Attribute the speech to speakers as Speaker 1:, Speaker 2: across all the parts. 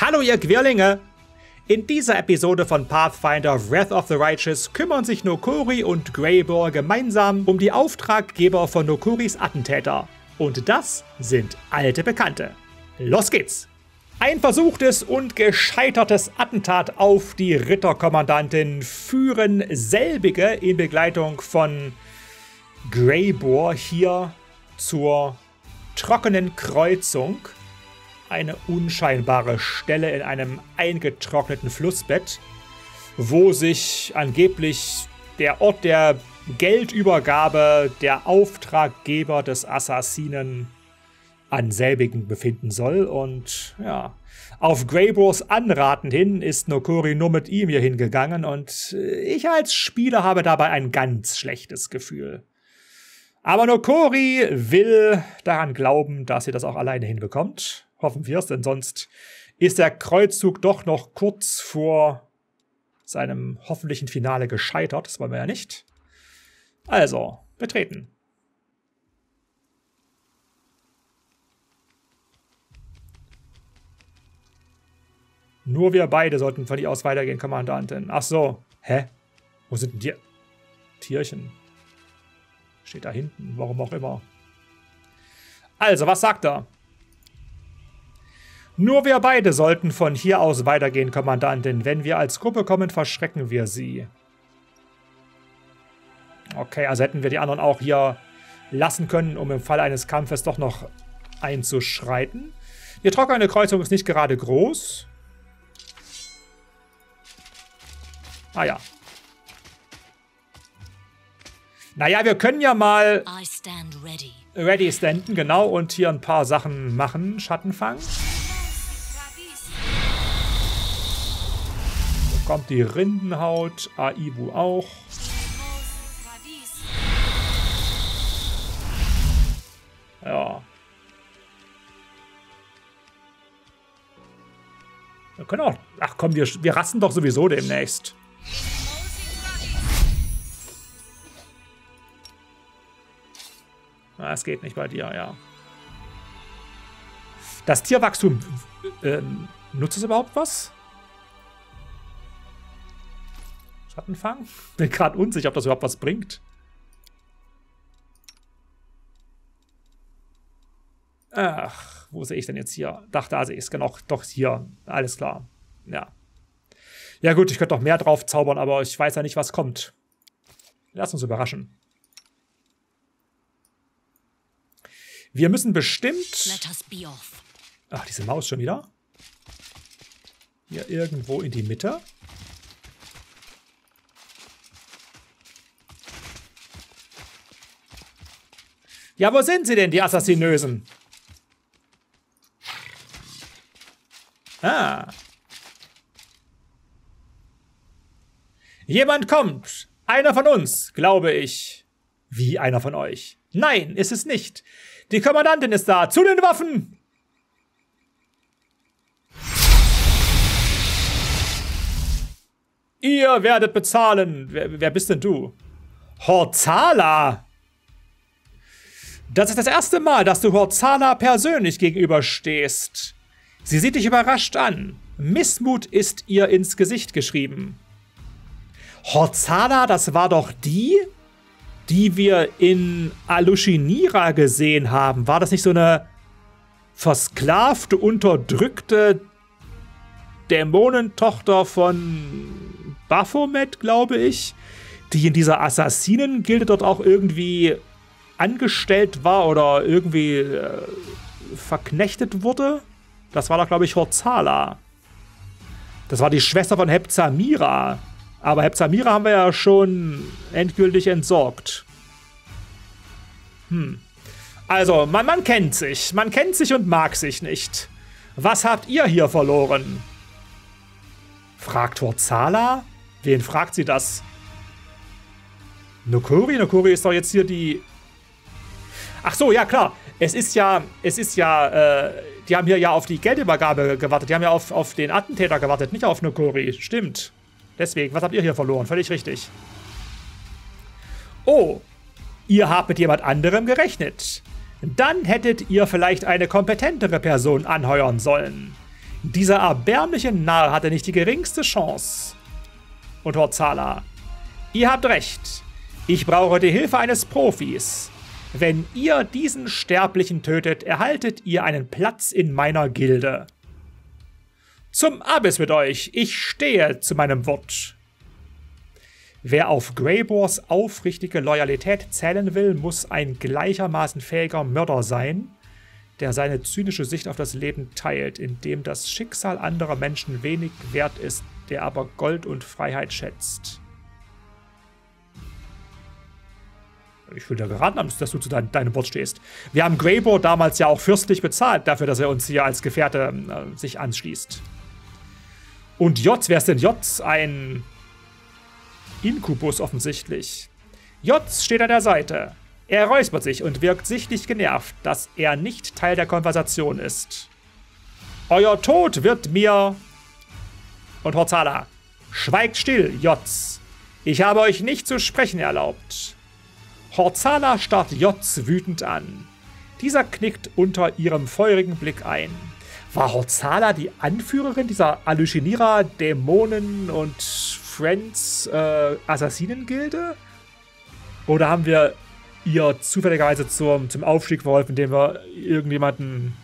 Speaker 1: Hallo ihr Quirlinge! In dieser Episode von Pathfinder Wrath of the Righteous kümmern sich Nokori und Greybor gemeinsam um die Auftraggeber von Nokoris Attentäter. Und das sind alte Bekannte. Los geht's! Ein versuchtes und gescheitertes Attentat auf die Ritterkommandantin führen selbige in Begleitung von Greybor hier zur trockenen Kreuzung eine unscheinbare Stelle in einem eingetrockneten Flussbett, wo sich angeblich der Ort der Geldübergabe der Auftraggeber des Assassinen an selbigen befinden soll. Und ja, auf Greybors Anraten hin ist Nokori nur mit ihm hier hingegangen und ich als Spieler habe dabei ein ganz schlechtes Gefühl. Aber Nokori will daran glauben, dass sie das auch alleine hinbekommt. Hoffen wir es, denn sonst ist der Kreuzzug doch noch kurz vor seinem hoffentlichen Finale gescheitert. Das wollen wir ja nicht. Also, betreten. Nur wir beide sollten von hier aus weitergehen, Kommandantin. Ach so. Hä? Wo sind denn die Tierchen? Steht da hinten, warum auch immer. Also, was sagt er? Nur wir beide sollten von hier aus weitergehen, Kommandantin. Wenn wir als Gruppe kommen, verschrecken wir sie. Okay, also hätten wir die anderen auch hier lassen können, um im Fall eines Kampfes doch noch einzuschreiten. Die trockene Kreuzung ist nicht gerade groß. Ah ja. Naja, wir können ja mal ready. ready standen, genau, und hier ein paar Sachen machen. Schattenfang. Kommt die Rindenhaut, Aibu auch. Ja. Wir können auch... Ach komm, wir, wir rasten doch sowieso demnächst. Na, es geht nicht bei dir, ja. Das Tierwachstum, äh, nutzt es überhaupt was? Schattenfang? Bin gerade unsicher, ob das überhaupt was bringt. Ach, wo sehe ich denn jetzt hier? Ach, da sehe ich es, genau. Doch, hier. Alles klar. Ja. Ja gut, ich könnte noch mehr drauf zaubern, aber ich weiß ja nicht, was kommt. Lass uns überraschen. Wir müssen bestimmt... Ach, diese Maus schon wieder? Hier irgendwo in die Mitte. Ja, wo sind sie denn, die Assassinösen? Ah. Jemand kommt. Einer von uns, glaube ich. Wie einer von euch? Nein, ist es nicht. Die Kommandantin ist da. Zu den Waffen! Ihr werdet bezahlen. Wer, wer bist denn du? Horzala! Das ist das erste Mal, dass du Horzala persönlich gegenüberstehst. Sie sieht dich überrascht an. Missmut ist ihr ins Gesicht geschrieben. Horzala, das war doch die, die wir in Alushinira gesehen haben. War das nicht so eine versklavte, unterdrückte Dämonentochter von Baphomet, glaube ich, die in dieser Assassinen-Gilde dort auch irgendwie angestellt war oder irgendwie äh, verknechtet wurde. Das war doch, glaube ich, Horzala. Das war die Schwester von Hepzamira. Aber Hepzamira haben wir ja schon endgültig entsorgt. Hm. Also, man, man kennt sich. Man kennt sich und mag sich nicht. Was habt ihr hier verloren? Fragt Horzala? Wen fragt sie das? Nokuri? Nokuri ist doch jetzt hier die Ach so, ja klar. Es ist ja, es ist ja, äh, die haben hier ja auf die Geldübergabe gewartet. Die haben ja auf, auf den Attentäter gewartet, nicht auf Nokori. Stimmt. Deswegen, was habt ihr hier verloren? Völlig richtig. Oh, ihr habt mit jemand anderem gerechnet. Dann hättet ihr vielleicht eine kompetentere Person anheuern sollen. Dieser erbärmliche Narr hatte nicht die geringste Chance. Und Horzala, ihr habt recht. Ich brauche die Hilfe eines Profis. Wenn ihr diesen Sterblichen tötet, erhaltet ihr einen Platz in meiner Gilde. Zum Abyss mit euch, ich stehe zu meinem Wort. Wer auf Greybors aufrichtige Loyalität zählen will, muss ein gleichermaßen fähiger Mörder sein, der seine zynische Sicht auf das Leben teilt, indem das Schicksal anderer Menschen wenig wert ist, der aber Gold und Freiheit schätzt. Ich will dir geraten haben, dass du zu dein, deinem Wort stehst. Wir haben Greybor damals ja auch fürstlich bezahlt dafür, dass er uns hier als Gefährte äh, sich anschließt. Und J, wer ist denn J? Ein Inkubus offensichtlich. J steht an der Seite. Er räuspert sich und wirkt sichtlich genervt, dass er nicht Teil der Konversation ist. Euer Tod wird mir... Und Horzala. Schweigt still, Jotz. Ich habe euch nicht zu sprechen erlaubt. Horzala starrt Jotz wütend an. Dieser knickt unter ihrem feurigen Blick ein. War Horzala die Anführerin dieser Alucinira, Dämonen und Friends äh, Assassinengilde? Oder haben wir ihr zufälligerweise zum, zum Aufstieg verholfen, indem wir irgendjemanden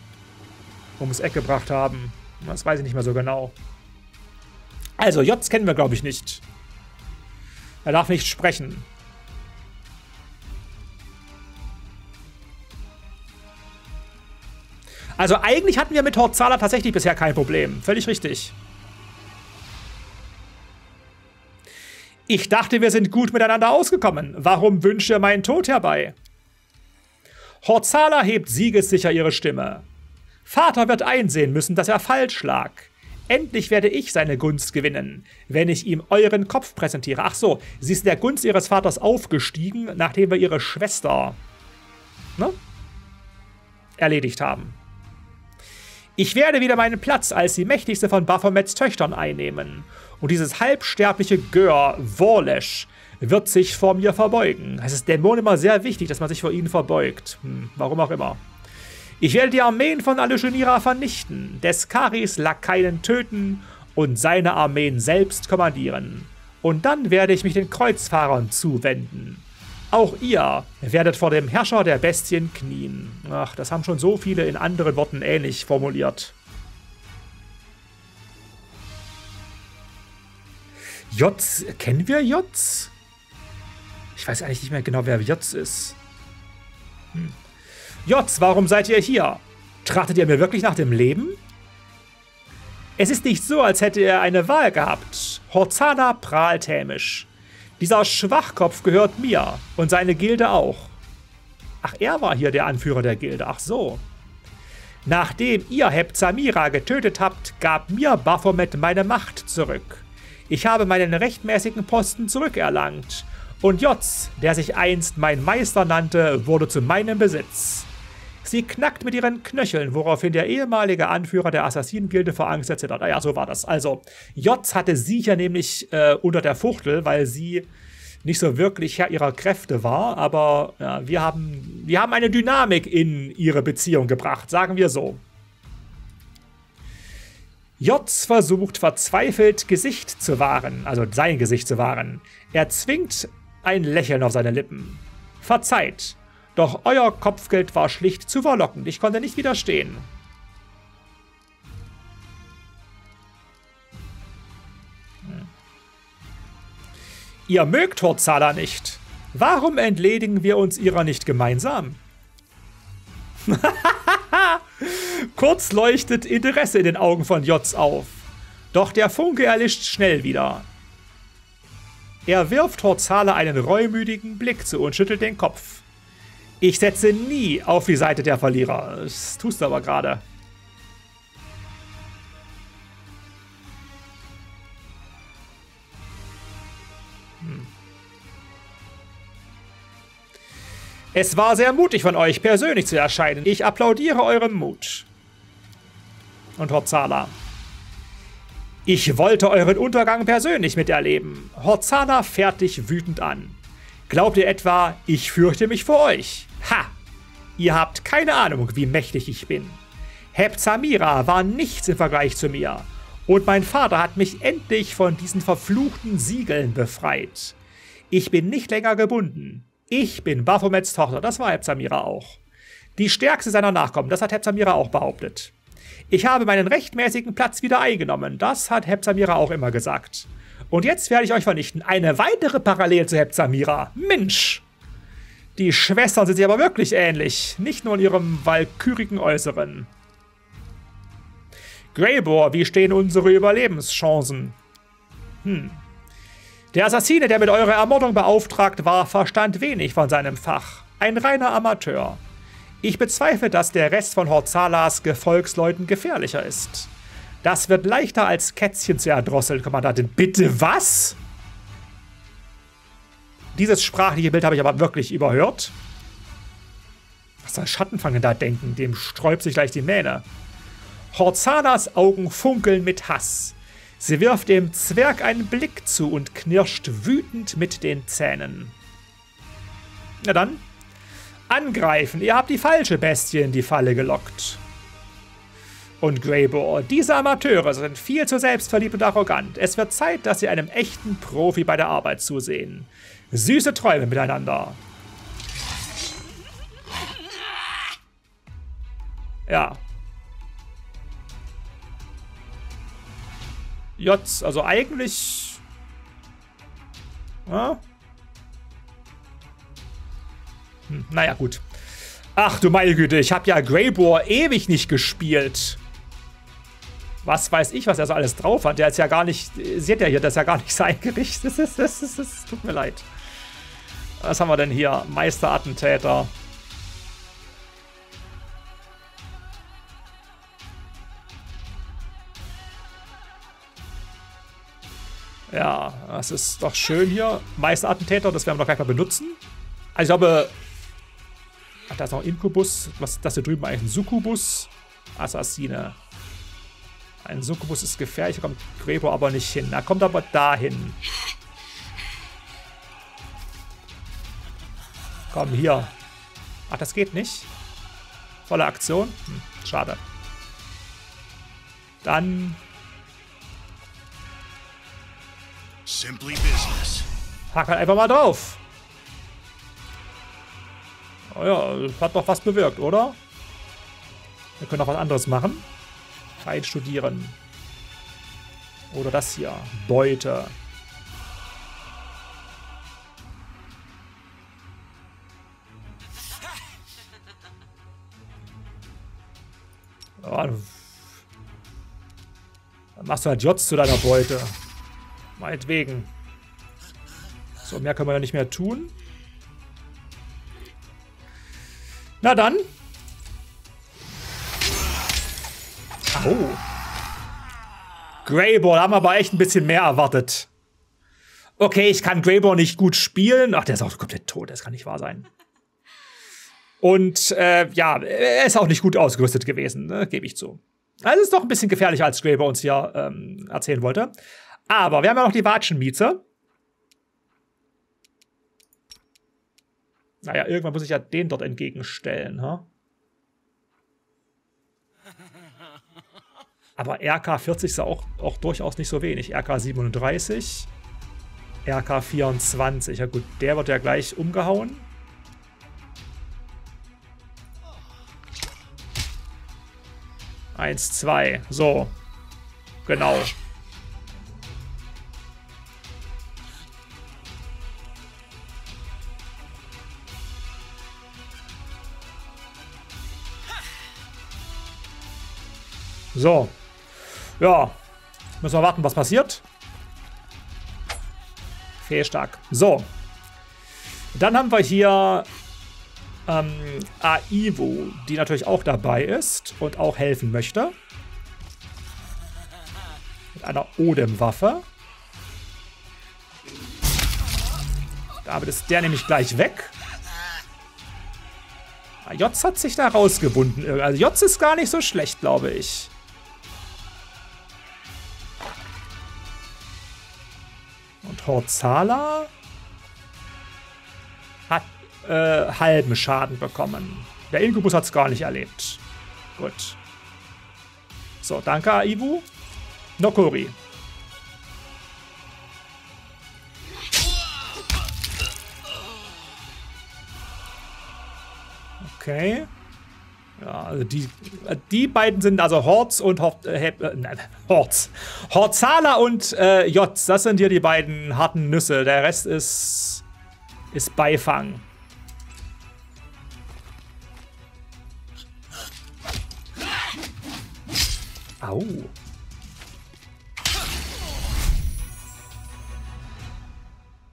Speaker 1: ums Eck gebracht haben? Das weiß ich nicht mehr so genau. Also, Jotz kennen wir, glaube ich, nicht. Er darf nicht sprechen. Also eigentlich hatten wir mit Horzala tatsächlich bisher kein Problem. Völlig richtig. Ich dachte, wir sind gut miteinander ausgekommen. Warum wünscht ihr meinen Tod herbei? Horzala hebt siegessicher ihre Stimme. Vater wird einsehen müssen, dass er falsch lag. Endlich werde ich seine Gunst gewinnen, wenn ich ihm euren Kopf präsentiere. Ach so, sie ist der Gunst ihres Vaters aufgestiegen, nachdem wir ihre Schwester ne, erledigt haben. Ich werde wieder meinen Platz als die mächtigste von Baphomets Töchtern einnehmen. Und dieses halbsterbliche Gör, Vorlesh, wird sich vor mir verbeugen. Es ist Dämonen immer sehr wichtig, dass man sich vor ihnen verbeugt. Hm, warum auch immer. Ich werde die Armeen von Alushinira vernichten, Deskaris Lakaien töten und seine Armeen selbst kommandieren. Und dann werde ich mich den Kreuzfahrern zuwenden. Auch ihr werdet vor dem Herrscher der Bestien knien. Ach, das haben schon so viele in anderen Worten ähnlich formuliert. Jotz, kennen wir Jotz? Ich weiß eigentlich nicht mehr genau, wer Jotz ist. Hm. Jotz, warum seid ihr hier? Trachtet ihr mir wirklich nach dem Leben? Es ist nicht so, als hätte er eine Wahl gehabt. Horzana prahlt hämisch. Dieser Schwachkopf gehört mir und seine Gilde auch. Ach, er war hier der Anführer der Gilde, ach so. Nachdem ihr Hepzamira getötet habt, gab mir Baphomet meine Macht zurück. Ich habe meinen rechtmäßigen Posten zurückerlangt. Und Jotz, der sich einst mein Meister nannte, wurde zu meinem Besitz. Sie knackt mit ihren Knöcheln, woraufhin der ehemalige Anführer der Assassinengilde vor Angst erzittert. Naja, so war das. Also, Jotz hatte sie ja nämlich äh, unter der Fuchtel, weil sie nicht so wirklich Herr ihrer Kräfte war, aber ja, wir, haben, wir haben eine Dynamik in ihre Beziehung gebracht, sagen wir so. Jotz versucht verzweifelt Gesicht zu wahren, also sein Gesicht zu wahren. Er zwingt ein Lächeln auf seine Lippen. Verzeiht, doch euer Kopfgeld war schlicht zu verlockend. Ich konnte nicht widerstehen. Hm. Ihr mögt Horzala nicht. Warum entledigen wir uns ihrer nicht gemeinsam? Kurz leuchtet Interesse in den Augen von Jotz auf. Doch der Funke erlischt schnell wieder. Er wirft Horzala einen reumütigen Blick zu und schüttelt den Kopf. Ich setze nie auf die Seite der Verlierer. Das tust du aber gerade. Hm. Es war sehr mutig von euch, persönlich zu erscheinen. Ich applaudiere eurem Mut. Und Horzala. Ich wollte euren Untergang persönlich miterleben. Horzala fährt dich wütend an. Glaubt ihr etwa, ich fürchte mich vor euch? Ha! Ihr habt keine Ahnung, wie mächtig ich bin. Hepzamira war nichts im Vergleich zu mir. Und mein Vater hat mich endlich von diesen verfluchten Siegeln befreit. Ich bin nicht länger gebunden. Ich bin Baphomets Tochter, das war Hepzamira auch. Die stärkste seiner Nachkommen, das hat Hepzamira auch behauptet. Ich habe meinen rechtmäßigen Platz wieder eingenommen, das hat Hepzamira auch immer gesagt. Und jetzt werde ich euch vernichten. Eine weitere Parallele zu Hepzamira. Mensch! Die Schwestern sind sich aber wirklich ähnlich, nicht nur in ihrem walkürigen Äußeren. Greybor, wie stehen unsere Überlebenschancen? Hm. Der Assassine, der mit eurer Ermordung beauftragt war, verstand wenig von seinem Fach. Ein reiner Amateur. Ich bezweifle, dass der Rest von Horzalas Gefolgsleuten gefährlicher ist. Das wird leichter als Kätzchen zu erdrosseln, Kommandantin. Bitte was? Dieses sprachliche Bild habe ich aber wirklich überhört. Was soll Schattenfangen da denken? Dem sträubt sich gleich die Mähne. Horzanas Augen funkeln mit Hass. Sie wirft dem Zwerg einen Blick zu und knirscht wütend mit den Zähnen. Na dann, angreifen, ihr habt die falsche Bestie in die Falle gelockt. Und Greybore, diese Amateure sind viel zu selbstverliebt und arrogant. Es wird Zeit, dass sie einem echten Profi bei der Arbeit zusehen. Süße Träume miteinander. Ja, J, also eigentlich... Ja? Hm, naja, gut. Ach du meine Güte, ich habe ja Greybore ewig nicht gespielt. Was weiß ich, was er so alles drauf hat. Der ist ja gar nicht, seht ihr hier, das ist ja gar nicht sein Gericht. Das, ist, das, ist, das tut mir leid. Was haben wir denn hier? Meisterattentäter. Ja, das ist doch schön hier. Meisterattentäter, das werden wir doch gleich mal benutzen. Also ich glaube... Ach, da ist noch ein Inkubus. Was das hier drüben eigentlich? Ein Succubus? Assassine. Ein Succubus ist gefährlich, da kommt Grebo aber nicht hin. Er kommt aber dahin. Komm, hier. Ach, das geht nicht. Volle Aktion. Hm, schade. Dann Simply business. Hack halt einfach mal drauf. Oh ja, hat doch was bewirkt, oder? Wir können auch was anderes machen. Fein studieren. Oder das hier. Beute. Ja, dann machst du halt Jots zu deiner Beute. Meinetwegen. So, mehr können wir ja nicht mehr tun. Na dann. Oh. Greyball, haben wir aber echt ein bisschen mehr erwartet. Okay, ich kann Greyball nicht gut spielen. Ach, der ist auch komplett tot, das kann nicht wahr sein. Und äh, ja, er ist auch nicht gut ausgerüstet gewesen, ne? gebe ich zu. Also ist doch ein bisschen gefährlicher, als Greyball uns hier ähm, erzählen wollte. Aber wir haben ja noch die Watschenmieze. Naja, irgendwann muss ich ja den dort entgegenstellen, ha? Aber RK 40 ist auch, auch durchaus nicht so wenig. RK 37, RK 24. Ja gut, der wird ja gleich umgehauen. Eins, zwei. So. Genau. So. Ja. Müssen wir warten, was passiert. Fehlstark. So. Dann haben wir hier ähm, Aivo, die natürlich auch dabei ist und auch helfen möchte. Mit einer Odem-Waffe. Damit ist der nämlich gleich weg. Ah, Jotz hat sich da rausgebunden. Also Jotz ist gar nicht so schlecht, glaube ich. Torzala hat äh, halben Schaden bekommen. Der Inkubus hat es gar nicht erlebt. Gut. So, danke, Aivu. Nokori. Okay. Ja, also die, die beiden sind also Horz und Hort, äh, äh, nein, Horz. Horzala und äh, Jotz, das sind hier die beiden harten Nüsse. Der Rest ist, ist Beifang. Au.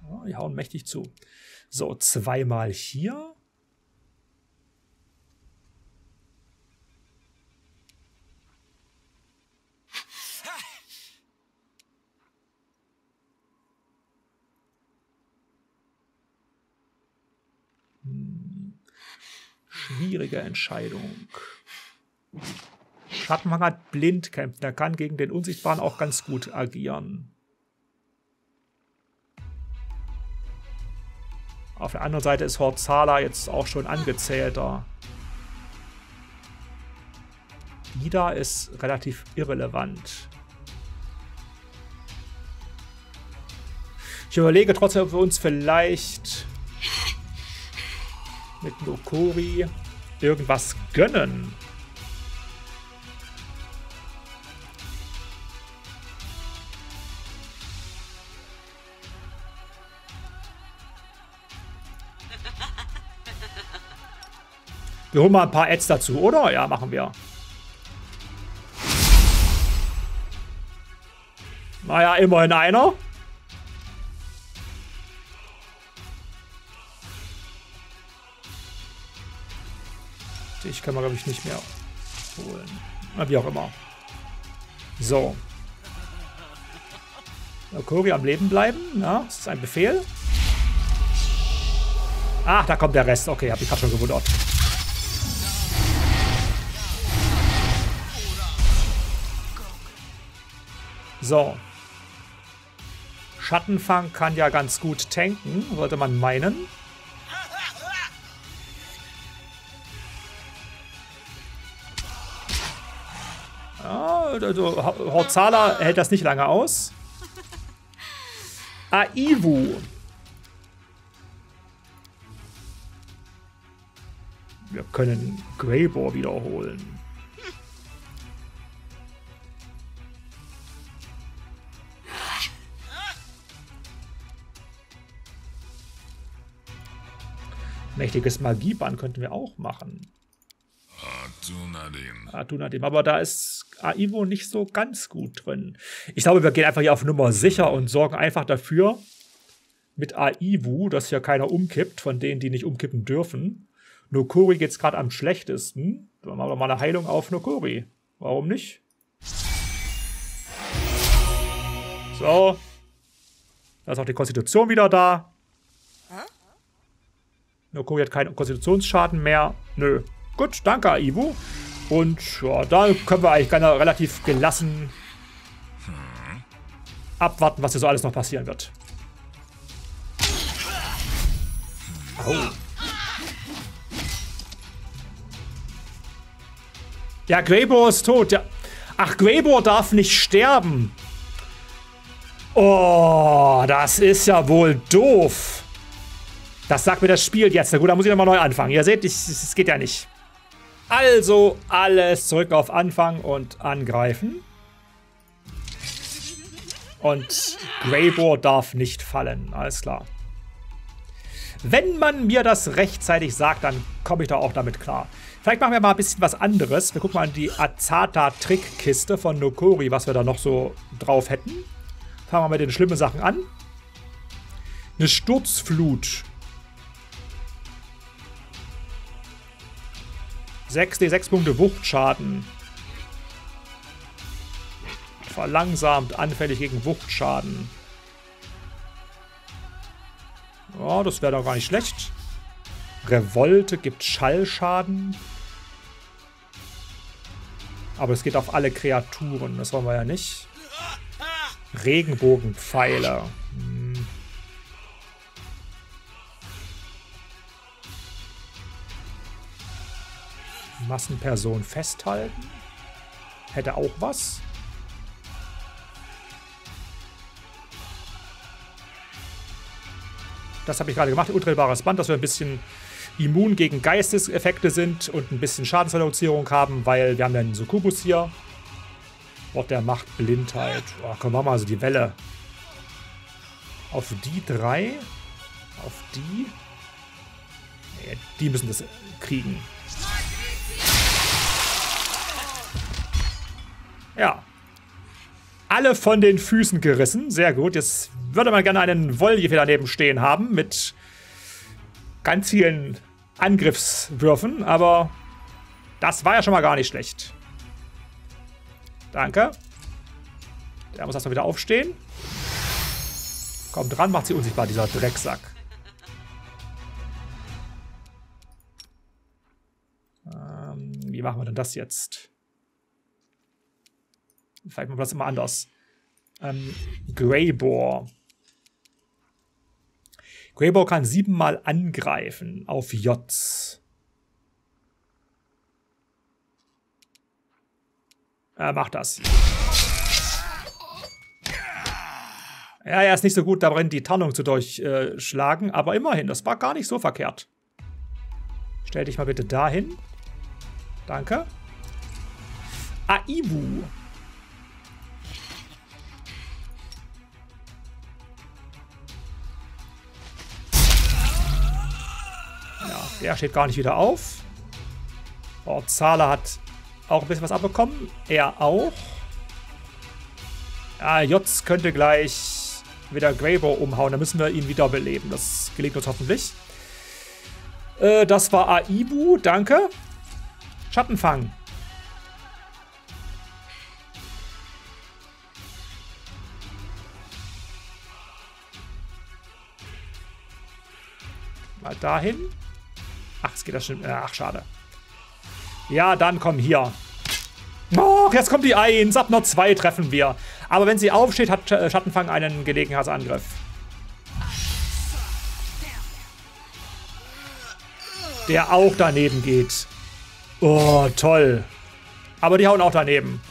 Speaker 1: Oh, die hauen mächtig zu. So, zweimal hier. Hm. Schwierige Entscheidung. Schattenfang hat blind kämpfen. Er kann gegen den Unsichtbaren auch ganz gut agieren. Auf der anderen Seite ist Horzala jetzt auch schon angezählter. Ida ist relativ irrelevant. Ich überlege trotzdem, ob wir uns vielleicht mit Nokori irgendwas gönnen. Wir holen mal ein paar Ads dazu, oder? Ja, machen wir. Naja, immerhin einer. Ich kann man, glaube ich, nicht mehr holen. Na, wie auch immer. So. Okori am Leben bleiben. Ja, das ist ein Befehl. Ach, da kommt der Rest. Okay, habe ich gerade schon gewundert. So. Schattenfang kann ja ganz gut tanken, sollte man meinen. Also Horzala hält das nicht lange aus. Aivu. Wir können Greybor wiederholen. Mächtiges Magieband könnten wir auch machen. Atunadim. Atunadim. Aber da ist Aivo nicht so ganz gut drin. Ich glaube, wir gehen einfach hier auf Nummer sicher und sorgen einfach dafür, mit Aivu, dass hier keiner umkippt, von denen, die nicht umkippen dürfen. Nokori geht's gerade am schlechtesten. Dann machen wir mal eine Heilung auf Nokori. Warum nicht? So. Da ist auch die Konstitution wieder da. Nokori hat keinen Konstitutionsschaden mehr. Nö. Gut, danke, Ivu. Und ja, da können wir eigentlich relativ gelassen abwarten, was hier so alles noch passieren wird. Au. Ja, Greybor ist tot. Ja. Ach, Greybor darf nicht sterben. Oh, das ist ja wohl doof. Das sagt mir das Spiel jetzt. Na gut, da muss ich nochmal neu anfangen. Ihr seht, es geht ja nicht. Also alles zurück auf Anfang und angreifen. Und Greybor darf nicht fallen. Alles klar. Wenn man mir das rechtzeitig sagt, dann komme ich da auch damit klar. Vielleicht machen wir mal ein bisschen was anderes. Wir gucken mal in die Azata-Trickkiste von Nokori, was wir da noch so drauf hätten. Fangen wir mit den schlimmen Sachen an. Eine Sturzflut 6 D6 Punkte Wuchtschaden. Verlangsamt, anfällig gegen Wuchtschaden. Ja, das wäre doch gar nicht schlecht. Revolte gibt Schallschaden. Aber es geht auf alle Kreaturen. Das wollen wir ja nicht. Regenbogenpfeiler. Hm. Massenperson festhalten. hätte auch was. Das habe ich gerade gemacht. Untrennbares Band, dass wir ein bisschen immun gegen Geisteseffekte sind und ein bisschen Schadensreduzierung haben, weil wir haben ja einen Sukubus hier. Wort der Macht, Blindheit. Oh, komm, machen wir also die Welle. Auf die drei. Auf die. Nee, die müssen das kriegen. Ja. Alle von den Füßen gerissen. Sehr gut. Jetzt würde man gerne einen Wolje daneben stehen haben mit ganz vielen Angriffswürfen, aber das war ja schon mal gar nicht schlecht. Danke. Der muss erstmal wieder aufstehen. Kommt dran, macht sie unsichtbar, dieser Drecksack. Ähm, wie machen wir denn das jetzt? Vielleicht machen wir das immer anders. Ähm, Greybore. Greybore kann siebenmal angreifen auf Jots. Er macht das. Ja, er ist nicht so gut darin, die Tarnung zu durchschlagen, aber immerhin, das war gar nicht so verkehrt. Stell dich mal bitte dahin. Danke. Aibu. Der steht gar nicht wieder auf. Oh, Zala hat auch ein bisschen was abbekommen. Er auch. Ja, Jots könnte gleich wieder Greybore umhauen. Dann müssen wir ihn wiederbeleben. Das gelingt uns hoffentlich. Äh, das war Aibu. Danke. Schattenfang. Mal dahin. Ach, es geht das schon. Ach, schade. Ja, dann komm hier. Oh, jetzt kommt die 1. Ab nur 2 treffen wir. Aber wenn sie aufsteht, hat äh, Schattenfang einen Gelegenheitsangriff. Der auch daneben geht. Oh, toll. Aber die hauen auch daneben.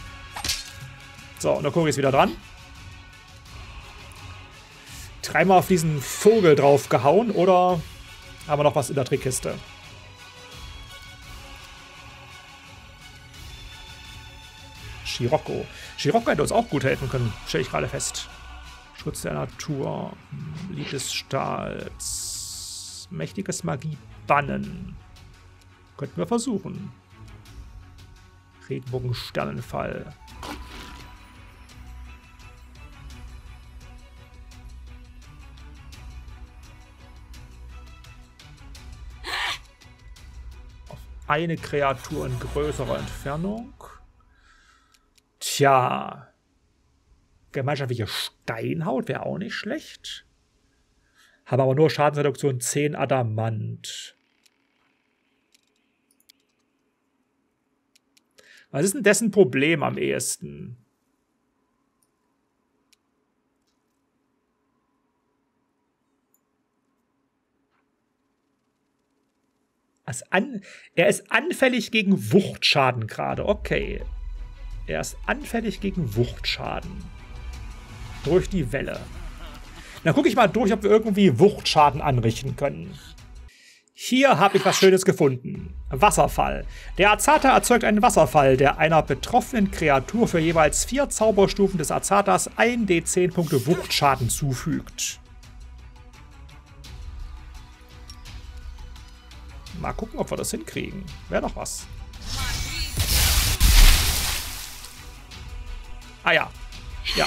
Speaker 1: So, Nokori ist wieder dran. Dreimal auf diesen Vogel drauf gehauen oder haben wir noch was in der Trickkiste? Scirocco. Scirocco hätte uns auch gut helfen können, stelle ich gerade fest. Schutz der Natur, Lied des Stahls, mächtiges Magie bannen. Könnten wir versuchen. Regenbogensternenfall. Eine Kreatur in größerer Entfernung. Tja. Gemeinschaftliche Steinhaut wäre auch nicht schlecht. Haben aber nur Schadensreduktion 10 Adamant. Was ist denn dessen Problem am ehesten? An, er ist anfällig gegen Wuchtschaden gerade. Okay. Er ist anfällig gegen Wuchtschaden. Durch die Welle. Dann gucke ich mal durch, ob wir irgendwie Wuchtschaden anrichten können. Hier habe ich was Schönes gefunden. Wasserfall. Der Azata erzeugt einen Wasserfall, der einer betroffenen Kreatur für jeweils vier Zauberstufen des Azatas 1d10 Punkte Wuchtschaden zufügt. Mal gucken, ob wir das hinkriegen. Wäre doch was. Ah ja. Ja.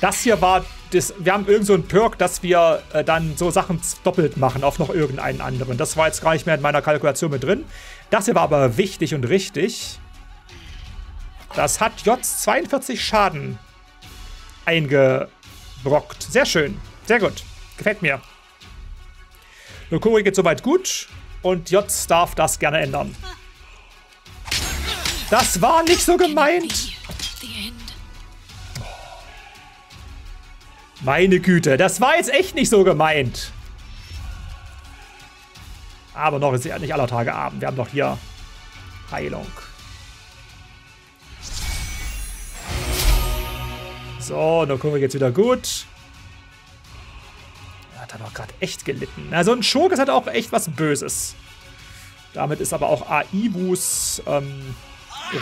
Speaker 1: Das hier war das, wir haben irgend so einen Perk, dass wir äh, dann so Sachen doppelt machen auf noch irgendeinen anderen. Das war jetzt gar nicht mehr in meiner Kalkulation mit drin. Das hier war aber wichtig und richtig. Das hat J 42 Schaden eingebrockt. Sehr schön. Sehr gut. Gefällt mir. Nokori geht soweit gut. Und J darf das gerne ändern. Das war nicht so gemeint. Meine Güte, das war jetzt echt nicht so gemeint. Aber noch ist ja nicht aller Tage Abend. Wir haben doch hier Heilung. So, Nokuri geht's wieder gut. Er hat aber gerade echt gelitten. Also ein Schurk ist halt auch echt was Böses. Damit ist aber auch Aivus ähm,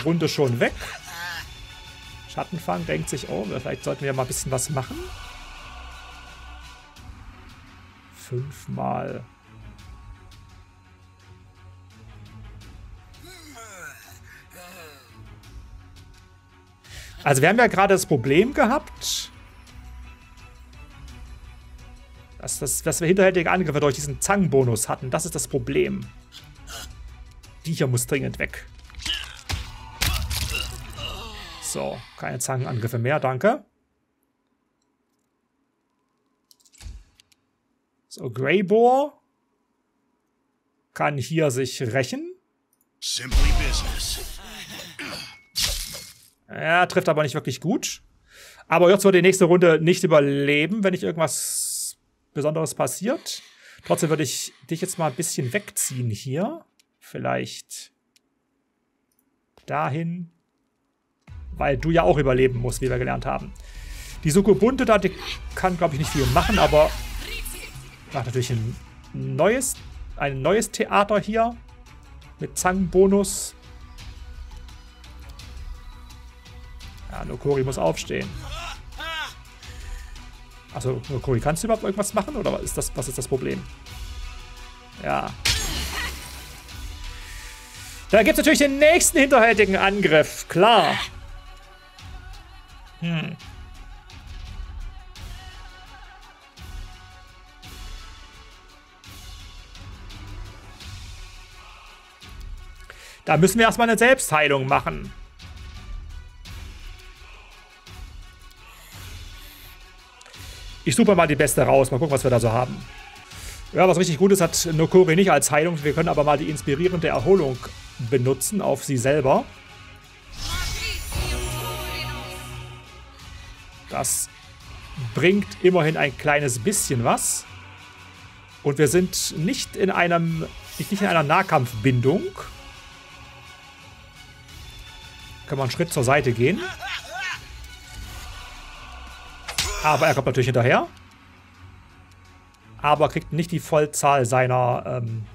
Speaker 1: Runde schon weg. Schattenfang denkt sich, oh, vielleicht sollten wir mal ein bisschen was machen. Fünfmal. Also wir haben ja gerade das Problem gehabt, dass, dass, dass wir hinterhältige Angriffe durch diesen Zangenbonus hatten. Das ist das Problem. Die hier muss dringend weg. So, keine Zangenangriffe mehr, danke. So, Greybore kann hier sich rächen. Simply business. Er trifft aber nicht wirklich gut. Aber jetzt wird die nächste Runde nicht überleben, wenn nicht irgendwas Besonderes passiert. Trotzdem würde ich dich jetzt mal ein bisschen wegziehen hier. Vielleicht dahin. Weil du ja auch überleben musst, wie wir gelernt haben. Die Sukubunte da, die kann, glaube ich, nicht viel machen, aber macht natürlich ein neues, ein neues Theater hier. Mit Zangenbonus. Ja, Nokori muss aufstehen. Also, Nokori, kannst du überhaupt irgendwas machen? Oder ist das, was ist das Problem? Ja. Da gibt es natürlich den nächsten hinterhältigen Angriff. Klar. Hm. Da müssen wir erstmal eine Selbstheilung machen. Ich suche mal die beste raus. Mal gucken, was wir da so haben. Ja, was richtig gut ist, hat Nokori nicht als Heilung. Wir können aber mal die inspirierende Erholung benutzen auf sie selber. Das bringt immerhin ein kleines bisschen was. Und wir sind nicht in einem nicht in einer Nahkampfbindung. Können wir einen Schritt zur Seite gehen. Aber er kommt natürlich hinterher. Aber kriegt nicht die Vollzahl seiner ähm,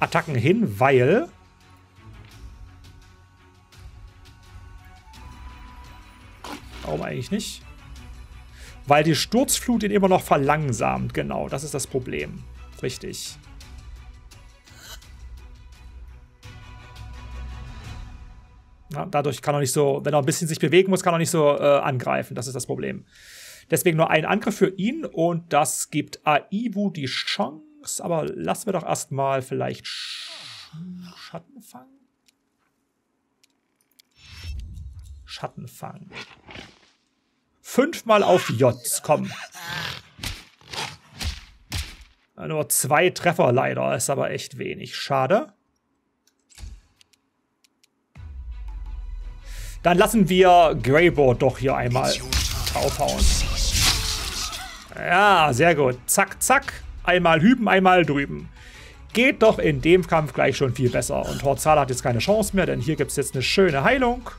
Speaker 1: Attacken hin, weil... Warum eigentlich nicht? Weil die Sturzflut ihn immer noch verlangsamt. Genau, das ist das Problem. Richtig. Ja, dadurch kann er nicht so, wenn er ein bisschen sich bewegen muss, kann er nicht so äh, angreifen. Das ist das Problem. Deswegen nur ein Angriff für ihn und das gibt Aivu die Chance. Aber lassen wir doch erstmal vielleicht Sch Schattenfang. Schattenfang. Fünfmal auf J, komm. Nur zwei Treffer leider, ist aber echt wenig. Schade. Dann lassen wir Greybore doch hier einmal draufhauen. Ja, sehr gut. Zack, zack. Einmal hüben, einmal drüben. Geht doch in dem Kampf gleich schon viel besser. Und Horzala hat jetzt keine Chance mehr, denn hier gibt es jetzt eine schöne Heilung.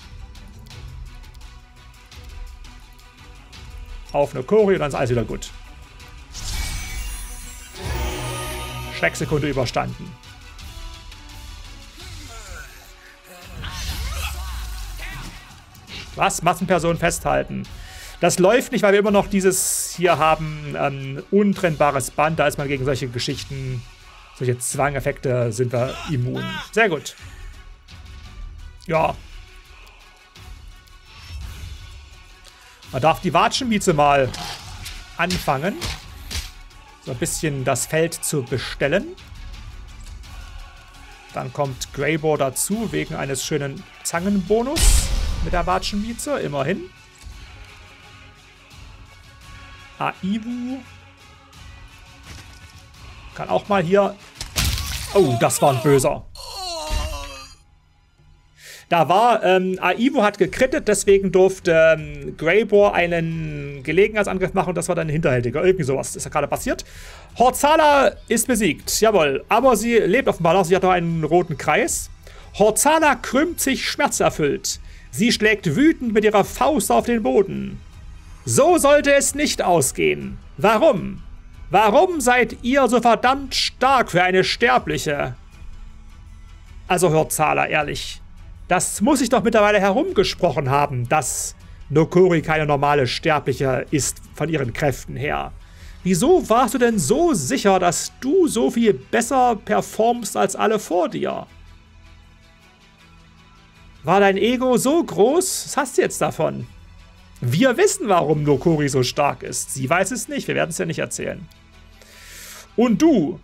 Speaker 1: Auf eine Chori und dann ist alles wieder gut. Schrecksekunde überstanden. Was? Massenperson festhalten. Das läuft nicht, weil wir immer noch dieses hier haben, ähm, untrennbares Band. Da ist man gegen solche Geschichten, solche Zwangeffekte sind wir immun. Sehr gut. Ja. Man darf die Watschenmieze mal anfangen. So ein bisschen das Feld zu bestellen. Dann kommt Greybore dazu, wegen eines schönen Zangenbonus mit der Watschenmieze, immerhin. Aivu. Kann auch mal hier... Oh, das war ein böser. Da war, ähm, Aivu hat gekrittet, deswegen durfte ähm, Greybore einen Gelegenheitsangriff machen und das war dann ein hinterhältiger. Irgendwie sowas ist ja gerade passiert. Horzala ist besiegt, jawohl. Aber sie lebt offenbar noch, sie hat noch einen roten Kreis. Horzala krümmt sich schmerzerfüllt. Sie schlägt wütend mit ihrer Faust auf den Boden. So sollte es nicht ausgehen. Warum? Warum seid ihr so verdammt stark für eine Sterbliche? Also hört Zala, ehrlich. Das muss ich doch mittlerweile herumgesprochen haben, dass Nokori keine normale Sterbliche ist von ihren Kräften her. Wieso warst du denn so sicher, dass du so viel besser performst als alle vor dir? War dein Ego so groß? Was hast du jetzt davon? Wir wissen, warum Nokori so stark ist. Sie weiß es nicht. Wir werden es ja nicht erzählen. Und du,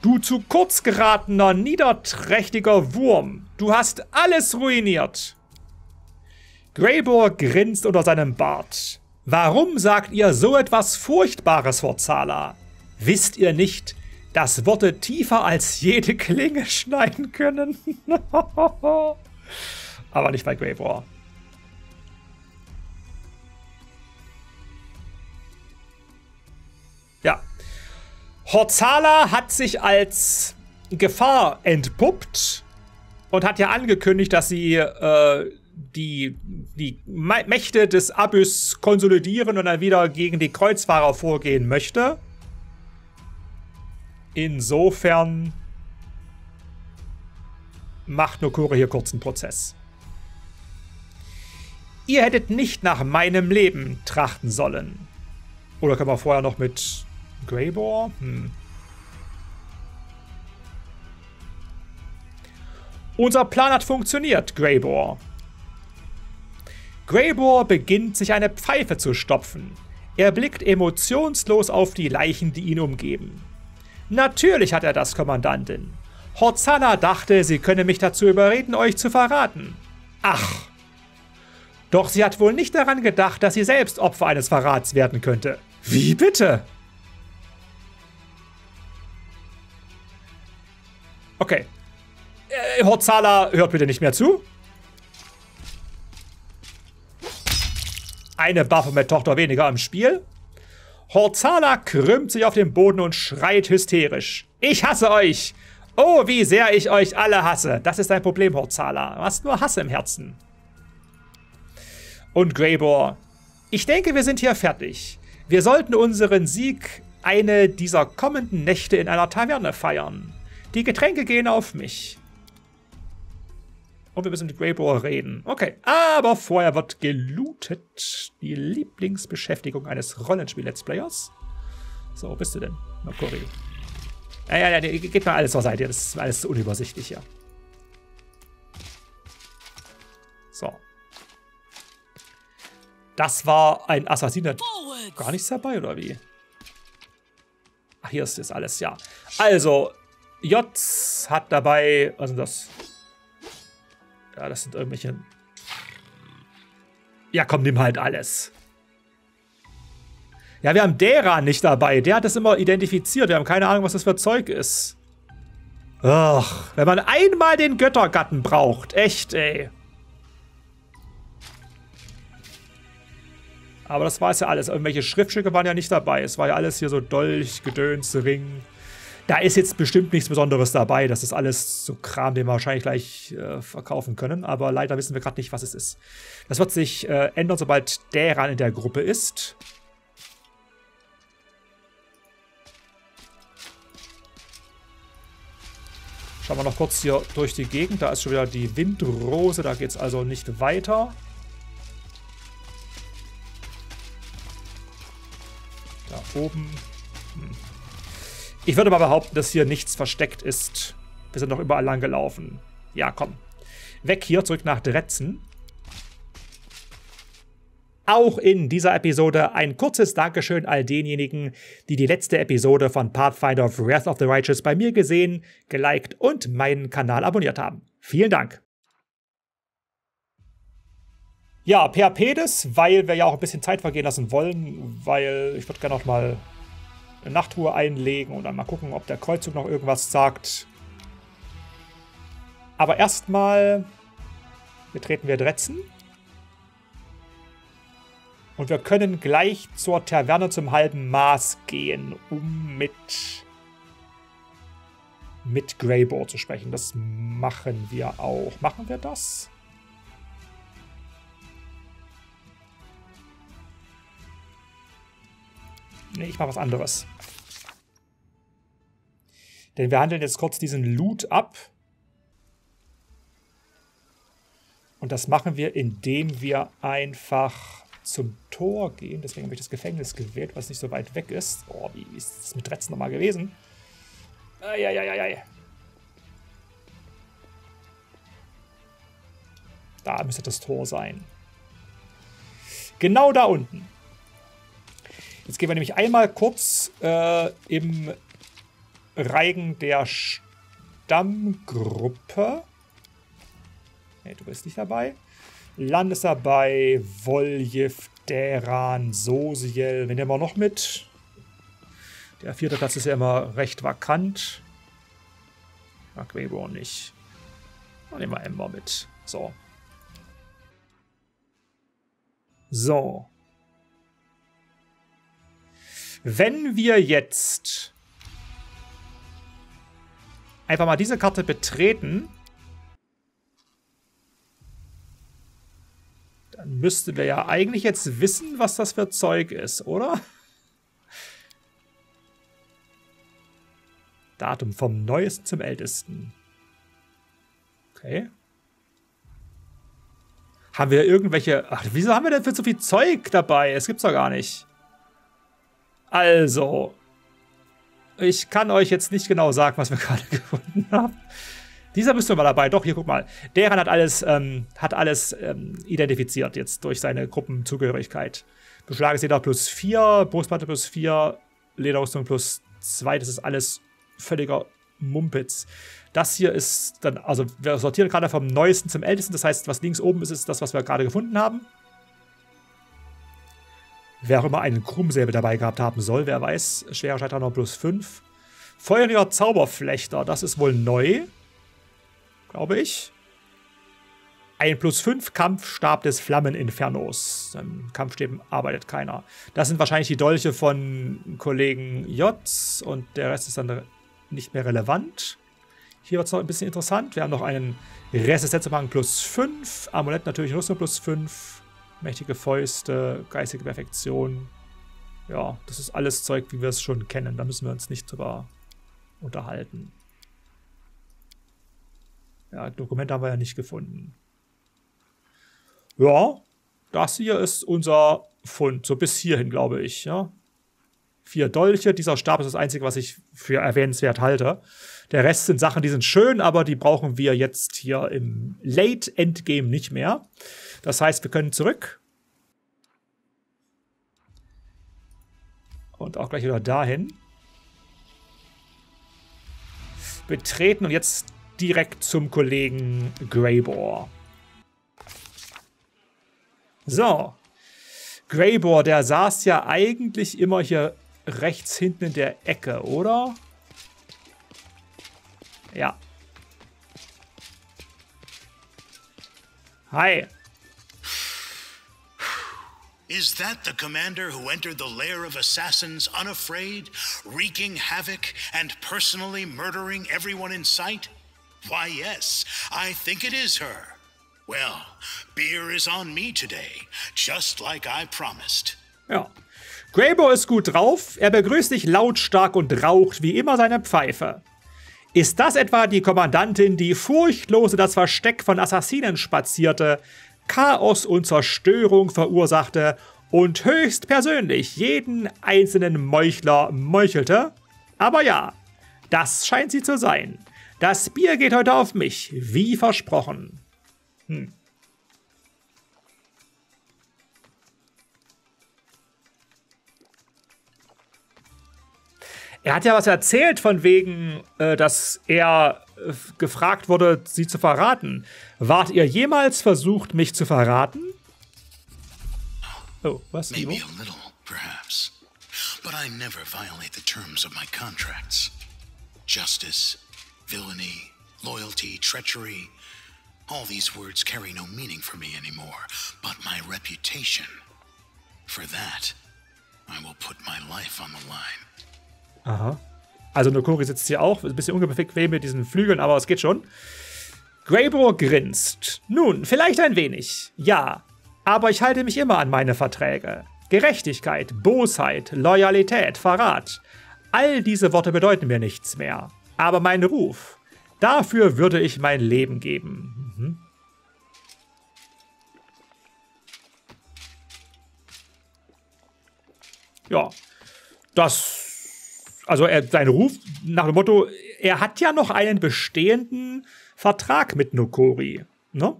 Speaker 1: du zu kurz geratener, niederträchtiger Wurm, du hast alles ruiniert. Greybor grinst unter seinem Bart. Warum sagt ihr so etwas Furchtbares vor Zala? Wisst ihr nicht, dass Worte tiefer als jede Klinge schneiden können? Aber nicht bei Grave War. Ja. Horzala hat sich als Gefahr entpuppt und hat ja angekündigt, dass sie äh, die, die Mächte des Abyss konsolidieren und dann wieder gegen die Kreuzfahrer vorgehen möchte. Insofern macht Nokure hier kurz einen Prozess. Ihr hättet nicht nach meinem Leben trachten sollen. Oder können wir vorher noch mit Greybor? Hm. Unser Plan hat funktioniert, Greybor. Greybor beginnt sich eine Pfeife zu stopfen. Er blickt emotionslos auf die Leichen, die ihn umgeben. Natürlich hat er das, Kommandantin. Horzana dachte, sie könne mich dazu überreden, euch zu verraten. Ach, doch sie hat wohl nicht daran gedacht, dass sie selbst Opfer eines Verrats werden könnte. Wie bitte? Okay. Äh, Horzala hört bitte nicht mehr zu. Eine Baphomet-Tochter weniger im Spiel. Horzala krümmt sich auf den Boden und schreit hysterisch. Ich hasse euch! Oh, wie sehr ich euch alle hasse. Das ist dein Problem, Horzala. Du hast nur Hass im Herzen und Greybor. Ich denke, wir sind hier fertig. Wir sollten unseren Sieg eine dieser kommenden Nächte in einer Taverne feiern. Die Getränke gehen auf mich. Und wir müssen mit Greybor reden. Okay, aber vorher wird gelootet. Die Lieblingsbeschäftigung eines Rollenspiel-Let's Players. So, wo bist du denn? Makori. Ja, ja, ja, geht mal alles zur Seite. Das ist alles unübersichtlich hier. So. Das war ein Assassin, der gar nichts dabei, oder wie? Ach, hier ist das alles, ja. Also, J hat dabei, was sind das? Ja, das sind irgendwelche... Ja, komm, nimm halt alles. Ja, wir haben Dera nicht dabei. Der hat das immer identifiziert. Wir haben keine Ahnung, was das für Zeug ist. Ach, wenn man einmal den Göttergatten braucht. Echt, ey. Aber das war es ja alles. Irgendwelche Schriftstücke waren ja nicht dabei. Es war ja alles hier so Dolch, Gedöns, Ring. Da ist jetzt bestimmt nichts Besonderes dabei. Das ist alles so Kram, den wir wahrscheinlich gleich äh, verkaufen können. Aber leider wissen wir gerade nicht, was es ist. Das wird sich äh, ändern, sobald Deran in der Gruppe ist. Schauen wir noch kurz hier durch die Gegend. Da ist schon wieder die Windrose. Da geht es also nicht weiter. oben. Hm. Ich würde mal behaupten, dass hier nichts versteckt ist. Wir sind noch überall lang gelaufen. Ja, komm. Weg hier, zurück nach Dretzen. Auch in dieser Episode ein kurzes Dankeschön all denjenigen, die die letzte Episode von Pathfinder of Wrath of the Righteous bei mir gesehen, geliked und meinen Kanal abonniert haben. Vielen Dank. Ja, Perpedes, weil wir ja auch ein bisschen Zeit vergehen lassen wollen, weil ich würde gerne noch mal eine Nachtruhe einlegen und dann mal gucken, ob der Kreuzzug noch irgendwas sagt. Aber erstmal betreten wir Dretzen. Und wir können gleich zur Taverne zum halben Maß gehen, um mit mit Greyboard zu sprechen. Das machen wir auch. Machen wir das? Nee, ich mache was anderes. Denn wir handeln jetzt kurz diesen Loot ab. Und das machen wir, indem wir einfach zum Tor gehen. Deswegen habe ich das Gefängnis gewählt, was nicht so weit weg ist. Oh, wie ist das mit Retzen nochmal gewesen? Eieieiei. Da müsste das Tor sein. Genau da unten. Jetzt gehen wir nämlich einmal kurz äh, im Reigen der Stammgruppe. Ne, du bist nicht dabei. Landes dabei, Voljev, Deran, Sosiel. Wen nehmen wir noch mit? Der vierte Platz ist ja immer recht vakant. Weber nicht. Dann nehmen wir Ember mit. So. So. Wenn wir jetzt einfach mal diese Karte betreten, dann müssten wir ja eigentlich jetzt wissen, was das für Zeug ist, oder? Datum vom Neuesten zum Ältesten. Okay. Haben wir irgendwelche... Ach, wieso haben wir denn für so viel Zeug dabei? Es gibt's doch gar nicht. Also, ich kann euch jetzt nicht genau sagen, was wir gerade gefunden haben. Dieser müsste mal dabei. Doch, hier, guck mal. Deren hat alles, ähm, hat alles ähm, identifiziert jetzt durch seine Gruppenzugehörigkeit. Beschlag plus 4, Brustplatte plus 4, Lederrüstung plus 2. Das ist alles völliger Mumpitz. Das hier ist dann, also wir sortieren gerade vom Neuesten zum Ältesten. Das heißt, was links oben ist, ist das, was wir gerade gefunden haben. Wer auch immer einen Krummsäbel dabei gehabt haben soll, wer weiß. Schwerer Scheiter noch plus 5. Feuriger Zauberflechter, das ist wohl neu. Glaube ich. Ein plus 5 Kampfstab des Flammeninfernos. Im Kampfstäben arbeitet keiner. Das sind wahrscheinlich die Dolche von Kollegen J. Und der Rest ist dann nicht mehr relevant. Hier wird es noch ein bisschen interessant. Wir haben noch einen Resistenzumhang plus 5. Amulett natürlich Rüstung plus 5. Mächtige Fäuste, geistige Perfektion. Ja, das ist alles Zeug, wie wir es schon kennen. Da müssen wir uns nicht drüber unterhalten. Ja, Dokumente haben wir ja nicht gefunden. Ja, das hier ist unser Fund. So bis hierhin, glaube ich. Ja. Vier Dolche. Dieser Stab ist das Einzige, was ich für erwähnenswert halte. Der Rest sind Sachen, die sind schön, aber die brauchen wir jetzt hier im Late Endgame nicht mehr. Das heißt, wir können zurück. Und auch gleich wieder dahin. Betreten und jetzt direkt zum Kollegen Greybore. So. Greybore, der saß ja eigentlich immer hier rechts hinten in der Ecke, oder? Ja. Hi.
Speaker 2: Is that the commander who entered the lair of assassins unafraid, wreaking havoc and personally murdering everyone in sight? Why, yes, I think it is her. Well, beer is on me today, just like I promised.
Speaker 1: Ja. Greybo ist gut drauf, er begrüßt dich lautstark und raucht wie immer seine Pfeife. Ist das etwa die Kommandantin, die furchtlos in das Versteck von Assassinen spazierte, Chaos und Zerstörung verursachte und höchstpersönlich jeden einzelnen Meuchler meuchelte? Aber ja, das scheint sie zu sein. Das Bier geht heute auf mich, wie versprochen. Hm. Er hat ja was erzählt von wegen, äh, dass er äh, gefragt wurde, sie zu verraten. Wart ihr jemals versucht, mich zu verraten?
Speaker 2: Oh, was? Maybe a little, perhaps. But I never violate the terms of my contracts. Justice, villainy, loyalty, treachery. All these words carry no meaning for me anymore. But my reputation. For that, I will put my life on the line.
Speaker 1: Aha. Also Nokori sitzt hier auch, ein bisschen unbequem mit diesen Flügeln, aber es geht schon. Greybro grinst. Nun, vielleicht ein wenig. Ja, aber ich halte mich immer an meine Verträge. Gerechtigkeit, Bosheit, Loyalität, Verrat. All diese Worte bedeuten mir nichts mehr. Aber mein Ruf, dafür würde ich mein Leben geben. Mhm. Ja, das also er, sein Ruf nach dem Motto, er hat ja noch einen bestehenden Vertrag mit Nokori. Ne?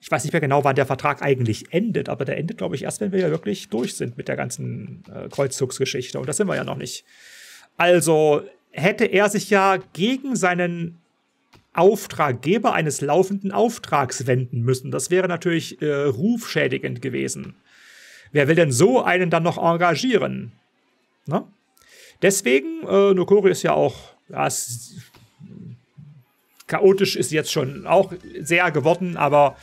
Speaker 1: Ich weiß nicht mehr genau, wann der Vertrag eigentlich endet, aber der endet, glaube ich, erst, wenn wir ja wirklich durch sind mit der ganzen äh, Kreuzzugsgeschichte. Und das sind wir ja noch nicht. Also hätte er sich ja gegen seinen Auftraggeber eines laufenden Auftrags wenden müssen. Das wäre natürlich äh, rufschädigend gewesen. Wer will denn so einen dann noch engagieren? Ne? Deswegen, äh, Nokori ist ja auch, ja, ist, chaotisch ist jetzt schon auch sehr geworden, aber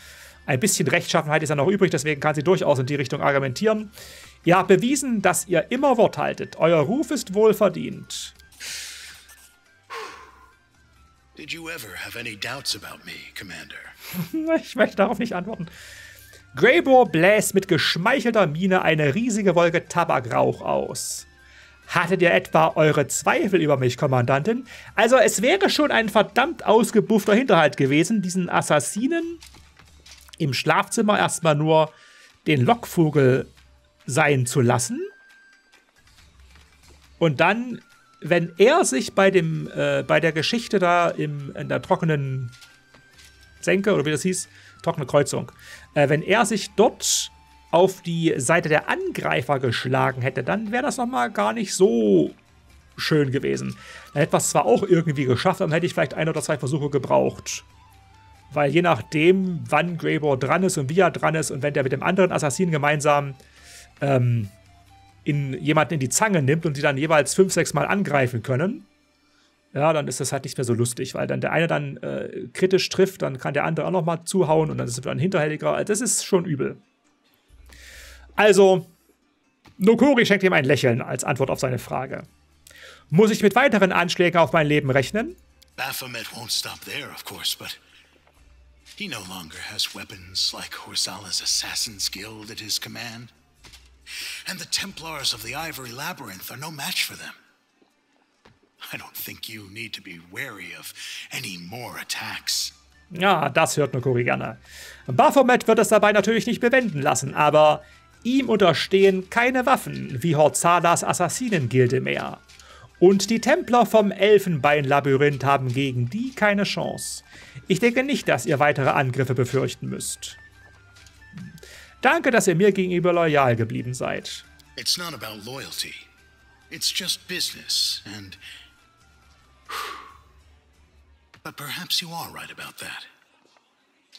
Speaker 1: ein bisschen Rechtschaffenheit ist ja noch übrig, deswegen kann sie durchaus in die Richtung argumentieren. Ihr habt bewiesen, dass ihr immer Wort haltet. Euer Ruf ist wohlverdient.
Speaker 2: Did you ever have any doubts about me, Commander?
Speaker 1: ich möchte darauf nicht antworten. Greybor bläst mit geschmeichelter Miene eine riesige Wolke Tabakrauch aus. Hattet ihr etwa eure Zweifel über mich, Kommandantin? Also es wäre schon ein verdammt ausgebuffter Hinterhalt gewesen, diesen Assassinen im Schlafzimmer erstmal nur den Lockvogel sein zu lassen. Und dann, wenn er sich bei, dem, äh, bei der Geschichte da im, in der trockenen Senke, oder wie das hieß, trockene Kreuzung, äh, wenn er sich dort auf die Seite der Angreifer geschlagen hätte, dann wäre das nochmal gar nicht so schön gewesen. Dann hätte es zwar auch irgendwie geschafft, dann hätte ich vielleicht ein oder zwei Versuche gebraucht. Weil je nachdem, wann Greybor dran ist und wie er dran ist und wenn der mit dem anderen Assassinen gemeinsam ähm, in jemanden in die Zange nimmt und die dann jeweils fünf, sechs Mal angreifen können, ja, dann ist das halt nicht mehr so lustig, weil dann der eine dann äh, kritisch trifft, dann kann der andere auch nochmal zuhauen und dann ist es ein hinterhältiger. Also das ist schon übel. Also, Nokori schenkt ihm ein Lächeln als Antwort auf seine Frage. Muss ich mit weiteren Anschlägen auf mein Leben rechnen?
Speaker 2: Baphomet won't stop there, of course, but he no longer has weapons like Horsala's Assassin's Guild at his command. And the Templars of the Ivory Labyrinth are no match for them. I don't think you need to be wary of any more attacks.
Speaker 1: Ja, das hört Nokori gerne. Baphomet wird es dabei natürlich nicht bewenden lassen, aber Ihm unterstehen keine Waffen wie Horzalas Assassinengilde mehr. Und die Templer vom Elfenbeinlabyrinth haben gegen die keine Chance. Ich denke nicht, dass ihr weitere Angriffe befürchten müsst. Danke, dass ihr mir gegenüber loyal geblieben seid.
Speaker 2: It's not about loyalty. It's just business and But perhaps you are right about that.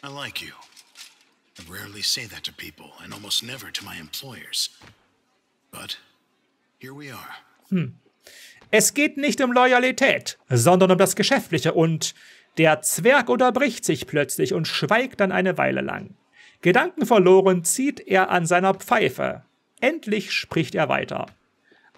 Speaker 2: I like you. I rarely say that to people, and almost never to my employers. But here we are.
Speaker 1: Hm. Es geht nicht um Loyalität, sondern um das Geschäftliche und der Zwerg unterbricht sich plötzlich und schweigt dann eine Weile lang. Gedankenverloren zieht er an seiner Pfeife. Endlich spricht er weiter.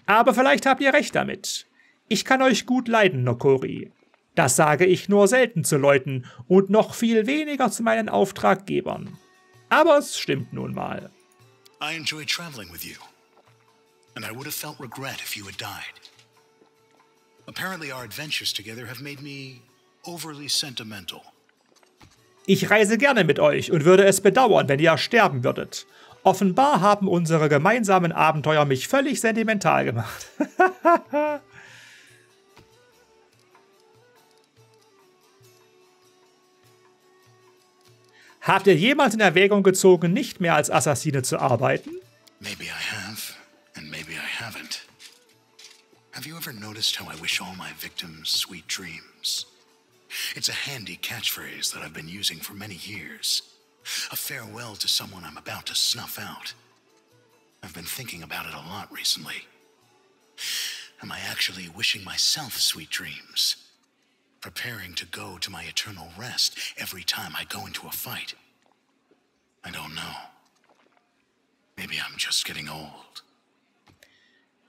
Speaker 1: Aber vielleicht habt ihr recht damit. Ich kann euch gut leiden, Nokori. Das sage ich nur selten zu Leuten und noch viel weniger zu meinen Auftraggebern. Aber es stimmt nun mal.
Speaker 2: I enjoy traveling with you. And I would have felt regret if you had died. Apparently our adventures together have made me overly sentimental.
Speaker 1: Ich reise gerne mit euch und würde es bedauern, wenn ihr sterben würdet. Offenbar haben unsere gemeinsamen Abenteuer mich völlig sentimental gemacht. Habt ihr jemals in Erwägung gezogen, nicht mehr als Assassine zu arbeiten?
Speaker 2: Maybe I have, and maybe I haven't. Have you ever noticed how I wish all my victims sweet dreams? It's a handy catchphrase that I've been using for many years. A farewell to someone I'm about to snuff out. I've been thinking about it a lot recently. Am I actually wishing myself sweet dreams? preparing to go to my eternal rest every time I go into a fight. I don't know. Maybe I'm just getting old.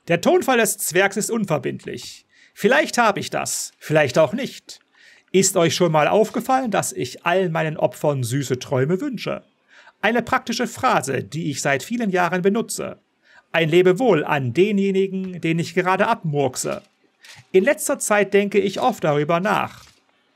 Speaker 1: Der Tonfall des Zwergs ist unverbindlich. Vielleicht habe ich das, vielleicht auch nicht. Ist euch schon mal aufgefallen, dass ich allen meinen Opfern süße Träume wünsche? Eine praktische Phrase, die ich seit vielen Jahren benutze. Ein Lebewohl an denjenigen, den ich gerade abmurkse. In letzter Zeit denke ich oft darüber nach.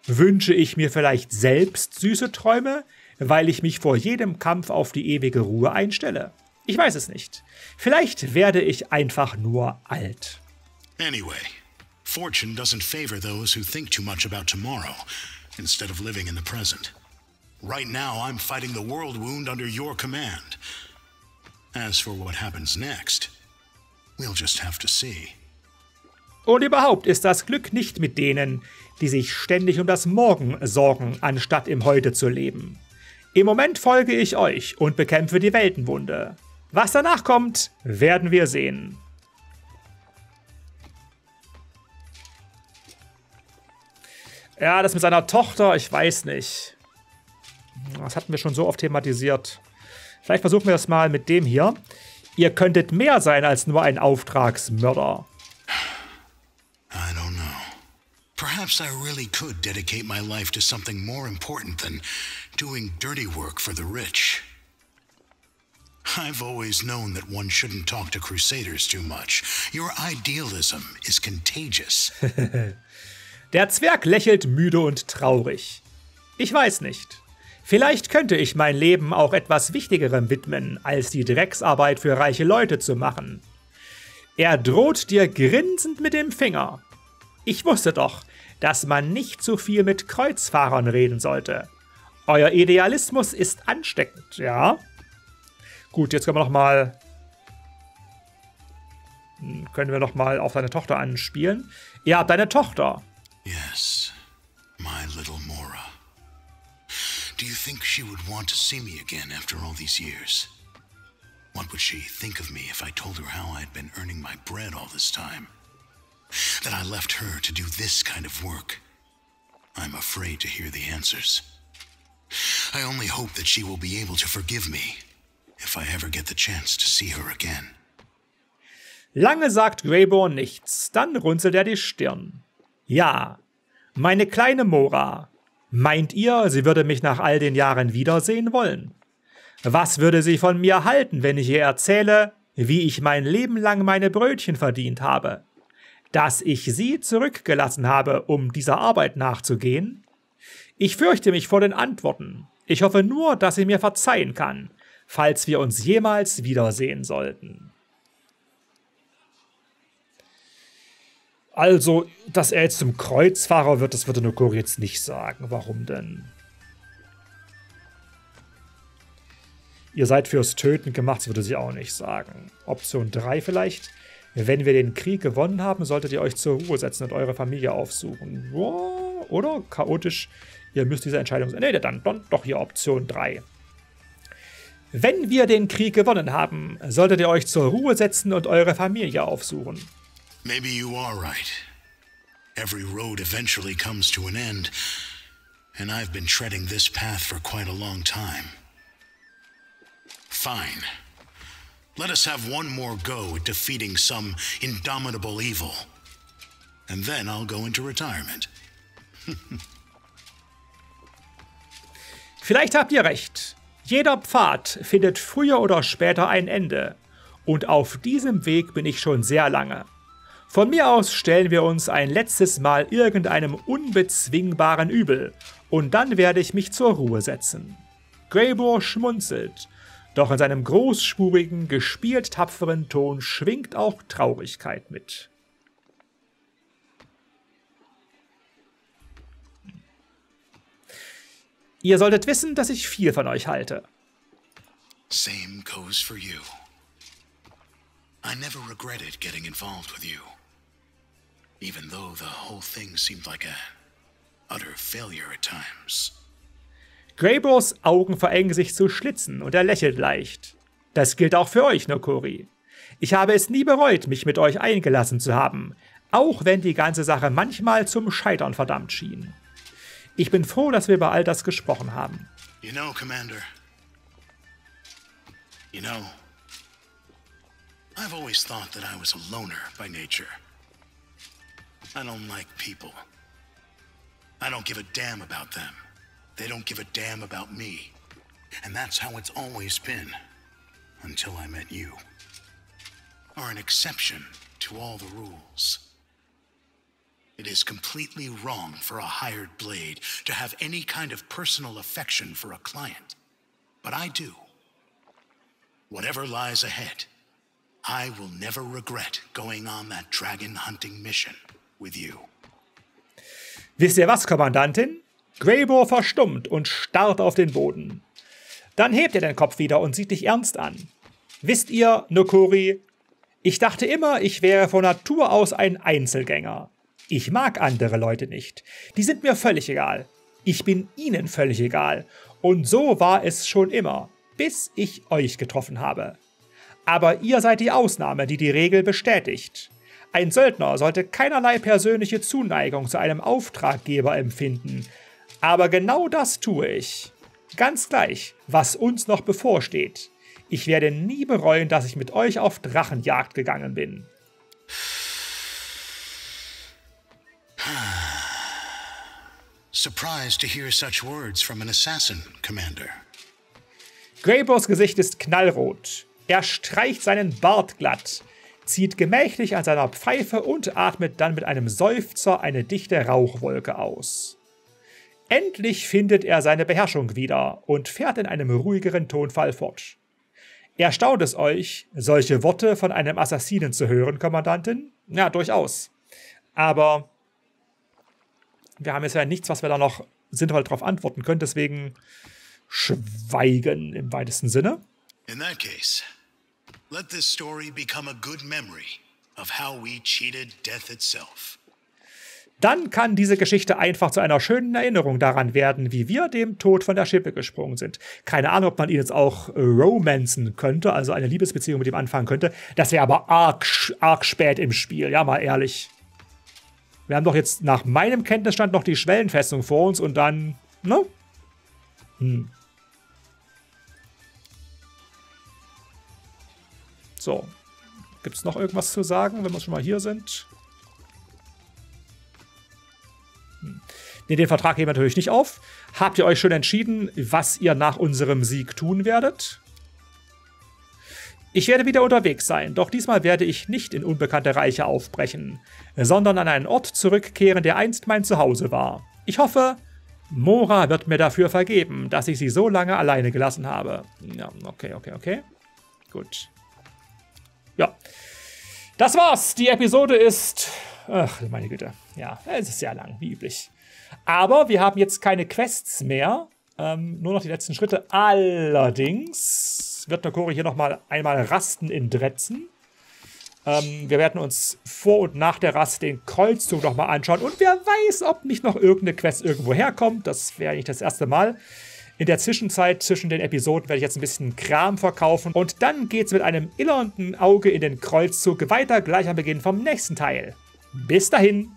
Speaker 1: Wünsche ich mir vielleicht selbst süße Träume, weil ich mich vor jedem Kampf auf die ewige Ruhe einstelle? Ich weiß es nicht. Vielleicht werde ich einfach nur alt.
Speaker 2: Anyway, fortune doesn't favor those who think too much about tomorrow instead of living in the present. Right now, I'm fighting the world wound under your command. As for what happens next, we'll just have to see.
Speaker 1: Und überhaupt ist das Glück nicht mit denen, die sich ständig um das Morgen sorgen, anstatt im Heute zu leben. Im Moment folge ich euch und bekämpfe die Weltenwunde. Was danach kommt, werden wir sehen. Ja, das mit seiner Tochter, ich weiß nicht. Das hatten wir schon so oft thematisiert. Vielleicht versuchen wir das mal mit dem hier. Ihr könntet mehr sein als nur ein Auftragsmörder.
Speaker 2: I don't know. Perhaps I really could dedicate my life to something more important than doing dirty work for the rich. I've always known that one shouldn't talk to crusaders too much. Your idealism is contagious.
Speaker 1: Der Zwerg lächelt müde und traurig. Ich weiß nicht. Vielleicht könnte ich mein Leben auch etwas Wichtigerem widmen, als die Drecksarbeit für reiche Leute zu machen. Er droht dir grinsend mit dem Finger. Ich wusste doch, dass man nicht zu viel mit Kreuzfahrern reden sollte. Euer Idealismus ist ansteckend, ja? Gut, jetzt können wir noch mal hm, können wir noch mal auf deine Tochter anspielen. Ihr habt eine Tochter.
Speaker 2: Yes, my little Mora. Do you think she would want to see me again after all these years? What would she think of me if I told her how I'd been earning my bread all this time? That I left her to do this kind of work? I'm afraid to hear the answers. I only hope that she will be able to forgive me if I ever get the chance to see her again.
Speaker 1: Lange sagt Greyborn nichts, dann runzelt er die Stirn. Ja, meine kleine Mora. Meint ihr, sie würde mich nach all den Jahren wiedersehen wollen? Was würde sie von mir halten, wenn ich ihr erzähle, wie ich mein Leben lang meine Brötchen verdient habe? Dass ich sie zurückgelassen habe, um dieser Arbeit nachzugehen? Ich fürchte mich vor den Antworten. Ich hoffe nur, dass sie mir verzeihen kann, falls wir uns jemals wiedersehen sollten. Also, dass er jetzt zum Kreuzfahrer wird, das würde Nokori jetzt nicht sagen. Warum denn? Ihr seid fürs Töten gemacht, das würde sie auch nicht sagen. Option 3 vielleicht. Wenn wir den Krieg gewonnen haben, solltet ihr euch zur Ruhe setzen und eure Familie aufsuchen. Oder? Chaotisch. Ihr müsst diese Entscheidung... Ne, dann, dann doch hier Option 3. Wenn wir den Krieg gewonnen haben, solltet ihr euch zur Ruhe setzen und eure Familie aufsuchen.
Speaker 2: Maybe you are right. Every road eventually comes to an end, and I've been treading this path for quite a long time. Fine. Let us have one more go at defeating some indomitable evil. And then I'll go into retirement.
Speaker 1: Vielleicht habt ihr recht. Jeder Pfad findet früher oder später ein Ende. Und auf diesem Weg bin ich schon sehr lange. Von mir aus stellen wir uns ein letztes Mal irgendeinem unbezwingbaren Übel und dann werde ich mich zur Ruhe setzen. Greybor schmunzelt, doch in seinem großspurigen, gespielt tapferen Ton schwingt auch Traurigkeit mit. Ihr solltet wissen, dass ich viel von euch halte.
Speaker 2: Same goes for you. I never regretted getting involved with you. Even though the whole thing seemed like a utter failure at times.
Speaker 1: Greybors Augen verengen sich zu Schlitzen und er lächelt leicht. Das gilt auch für euch, Nokori. Ich habe es nie bereut, mich mit euch eingelassen zu haben, auch wenn die ganze Sache manchmal zum Scheitern verdammt schien. Ich bin froh, dass wir über all das gesprochen haben.
Speaker 2: You know, Commander. You know, I've always thought that I was a loner by nature. I don't like people. I don't give a damn about them. They don't give a damn about me. And that's how it's always been. Until I met you. Are an exception to all the rules. It is completely wrong for a hired blade to have any kind of personal affection for a client. But I do. Whatever lies ahead, I will never regret going on that dragon hunting mission with you.
Speaker 1: Wisst ihr was, Kommandantin? Greybor verstummt und starrt auf den Boden. Dann hebt er den Kopf wieder und sieht dich ernst an. Wisst ihr, Nokori, ich dachte immer, ich wäre von Natur aus ein Einzelgänger. Ich mag andere Leute nicht. Die sind mir völlig egal. Ich bin ihnen völlig egal. Und so war es schon immer, bis ich euch getroffen habe. Aber ihr seid die Ausnahme, die die Regel bestätigt. Ein Söldner sollte keinerlei persönliche Zuneigung zu einem Auftraggeber empfinden. Aber genau das tue ich. Ganz gleich, was uns noch bevorsteht. Ich werde nie bereuen, dass ich mit euch auf Drachenjagd gegangen bin.
Speaker 2: Surprised to hear such words from an assassin, Commander.
Speaker 1: Greybors Gesicht ist knallrot. Er streicht seinen Bart glatt, zieht gemächlich an seiner Pfeife und atmet dann mit einem Seufzer eine dichte Rauchwolke aus. Endlich findet er seine Beherrschung wieder und fährt in einem ruhigeren Tonfall fort. Erstaunt es euch, solche Worte von einem Assassinen zu hören, Kommandantin? Ja, durchaus. Aber wir haben jetzt ja nichts, was wir da noch sinnvoll darauf antworten können, deswegen schweigen im weitesten Sinne.
Speaker 2: In that case, let this story become a good memory of how we cheated death itself.
Speaker 1: Dann kann diese Geschichte einfach zu einer schönen Erinnerung daran werden, wie wir dem Tod von der Schippe gesprungen sind. Keine Ahnung, ob man ihn jetzt auch romanzen könnte, also eine Liebesbeziehung mit ihm anfangen könnte. Das wäre aber arg, arg spät im Spiel, ja, mal ehrlich. Wir haben doch jetzt nach meinem Kenntnisstand noch die Schwellenfestung vor uns und dann, ne? Hm. So. Gibt es noch irgendwas zu sagen, wenn wir schon mal hier sind? Hm. Ne, den Vertrag heben wir natürlich nicht auf. Habt ihr euch schon entschieden, was ihr nach unserem Sieg tun werdet? Ich werde wieder unterwegs sein, doch diesmal werde ich nicht in unbekannte Reiche aufbrechen, sondern an einen Ort zurückkehren, der einst mein Zuhause war. Ich hoffe, Mora wird mir dafür vergeben, dass ich sie so lange alleine gelassen habe. Ja, okay, okay, okay. Gut. Ja. Das war's. Die Episode ist. Ach, meine Güte. Ja, es ist sehr lang, wie üblich. Aber wir haben jetzt keine Quests mehr. Ähm, nur noch die letzten Schritte. Allerdings wird Nokori hier nochmal einmal rasten in Dretzen. Ähm, wir werden uns vor und nach der Rast den Kreuzzug nochmal anschauen. Und wer weiß, ob nicht noch irgendeine Quest irgendwo herkommt. Das wäre nicht das erste Mal. In der Zwischenzeit zwischen den Episoden werde ich jetzt ein bisschen Kram verkaufen und dann geht's mit einem illernden Auge in den Kreuzzug weiter, gleich am Beginn vom nächsten Teil. Bis dahin!